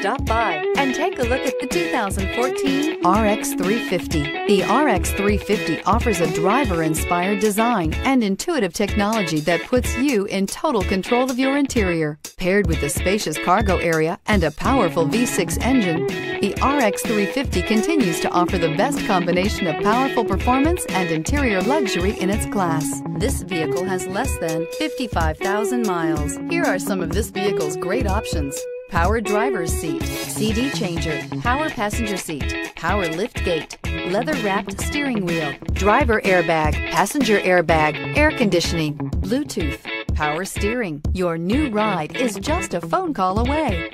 Stop by and take a look at the 2014 RX 350. The RX 350 offers a driver inspired design and intuitive technology that puts you in total control of your interior. Paired with a spacious cargo area and a powerful V6 engine, the RX 350 continues to offer the best combination of powerful performance and interior luxury in its class. This vehicle has less than 55,000 miles. Here are some of this vehicle's great options. Power driver's seat, CD changer, power passenger seat, power lift gate, leather wrapped steering wheel, driver airbag, passenger airbag, air conditioning, Bluetooth, power steering. Your new ride is just a phone call away.